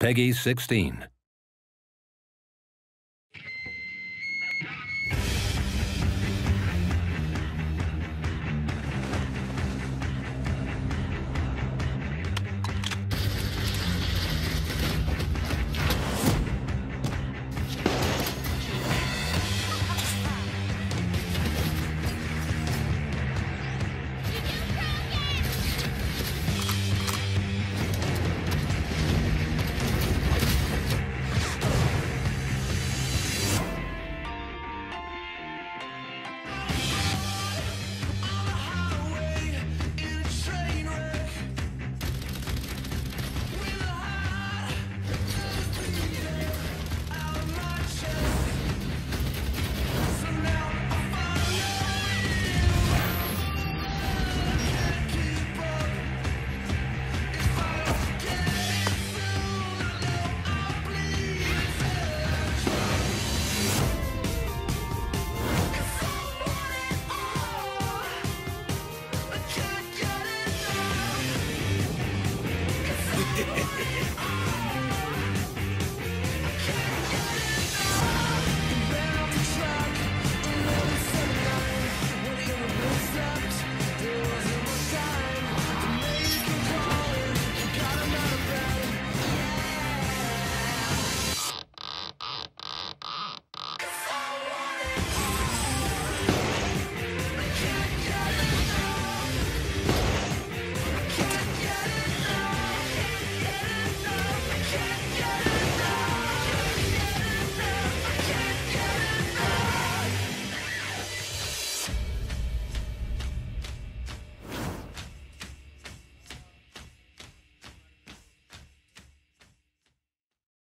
Peggy 16. Yeah.